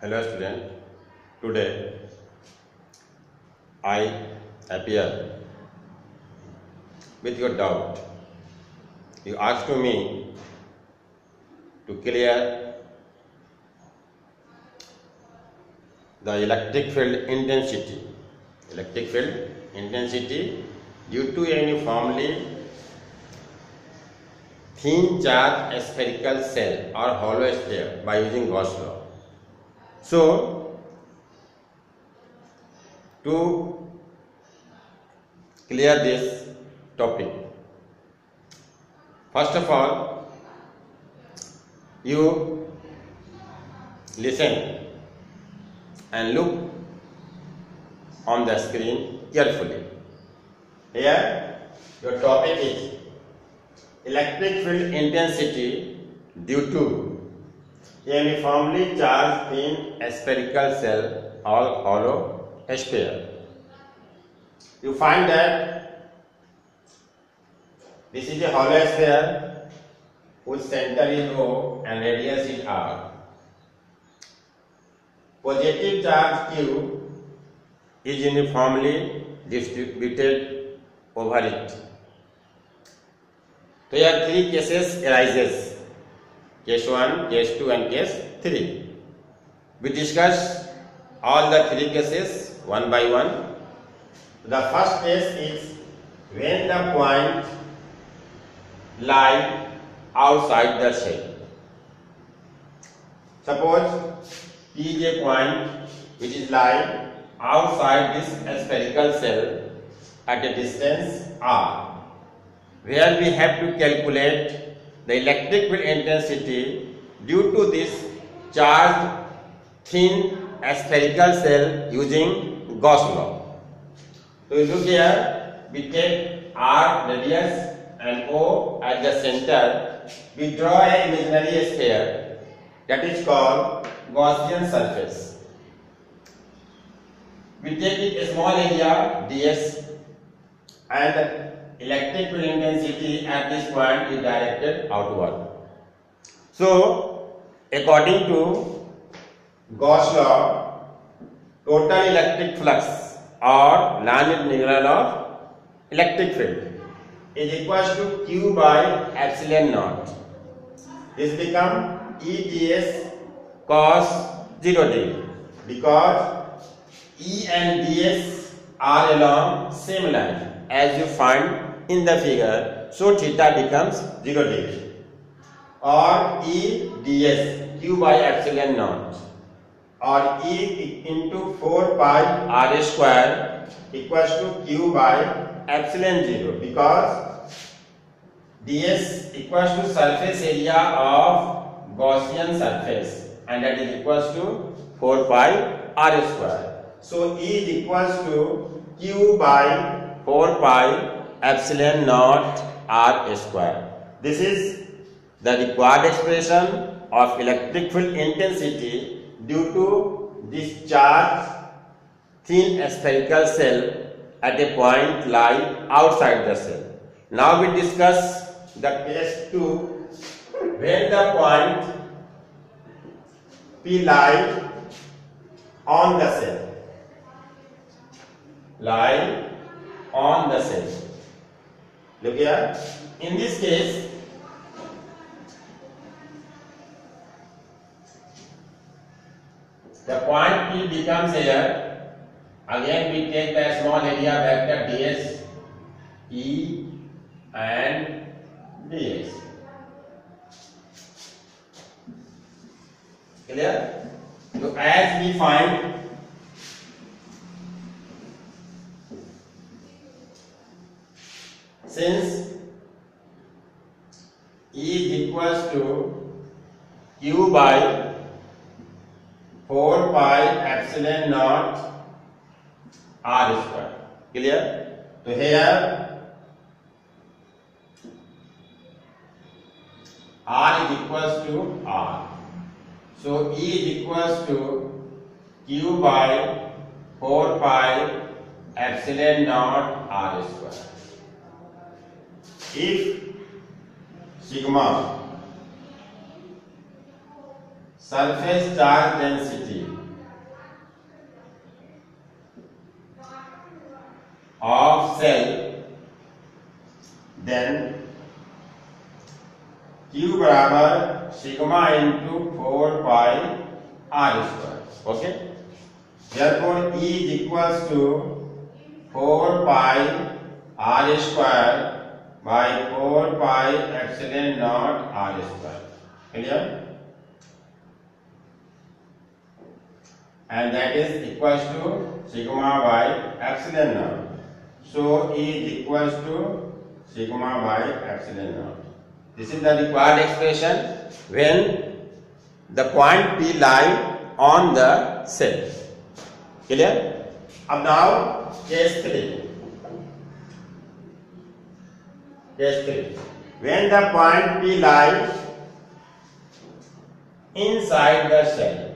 Hello student, today I appear with your doubt. You asked to me to clear the electric field intensity. Electric field intensity due to a uniformly thin charge spherical shell or hollow sphere by using Gauss law. So, to clear this topic, first of all, you listen and look on the screen carefully. Here, your topic is electric field intensity due to uniformly charged thin spherical cell or hollow sphere. You find that this is a hollow sphere whose center is O and radius is R. Positive charge Q is uniformly distributed over it. So here three cases arises case 1, case 2 and case 3. We discuss all the three cases one by one. The first case is when the point lie outside the shell. Suppose P is a point which is lying outside this spherical shell at a distance r, where we have to calculate the electric field intensity due to this charged thin spherical shell using Gauss law. So you look here, we take R radius and O at the center. We draw an imaginary sphere that is called Gaussian surface. We take it a small area ds and electric field intensity at this point is directed outward. So, according to Gauss law, total electric flux or line integral of electric field is equal to Q by epsilon naught. This become EDS cos 0 degree because E and ds are along same line as you find in the figure. So theta becomes 0 degree or E ds q by epsilon naught or E into 4 pi r square equals to q by epsilon 0 because ds equals to surface area of Gaussian surface and that is equals to 4 pi r square. So E is equals to q by 4 pi epsilon naught r square. This is the required expression of electric field intensity due to this charge thin spherical shell at a point lie outside the shell. Now we discuss the case 2 when the point P lie on the shell. Lie on the shell. Look here. In this case, the point P becomes here. Again, we take the small area vector ds, E and ds. Clear? So, as we find since E is equals to Q by 4 pi epsilon naught R square. Clear? So here R is equals to R. So E is equals to Q by 4 pi epsilon naught R square if sigma surface charge density of shell then q बराबर sigma into 4 pi r square. Okay? Therefore e is equals to 4 pi r square by 4 pi epsilon naught r square. Clear? And that is equals to sigma by epsilon naught. So E is equals to sigma by epsilon naught. This is the required expression when the point P lie on the shell. Clear? now case 3. Case 3. When the point P lies inside the shell.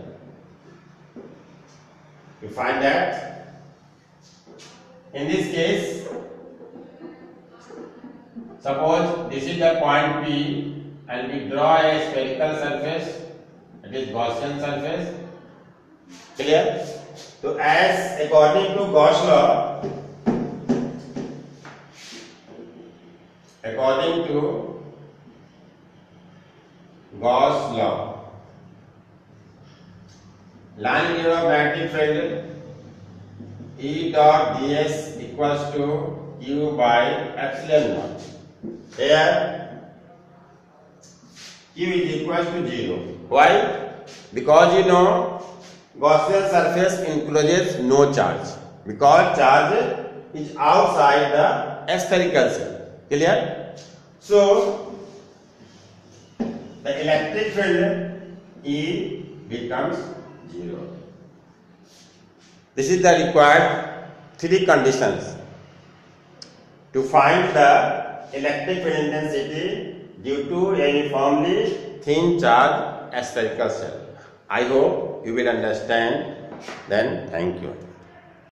You find that in this case suppose this is the point P and we draw a spherical surface it is Gaussian surface clear so as according to Gauss law according to Gauss law line of magnetic field E dot ds equals to q by epsilon naught. Here q is equals to 0. Why? Because you know Gaussian surface encloses no charge. Because charge is outside the spherical shell. Clear? So the electric field E becomes 0. This is the required three conditions to find the electric field intensity due to a uniformly thin charge spherical shell. I hope you will understand. Then thank you.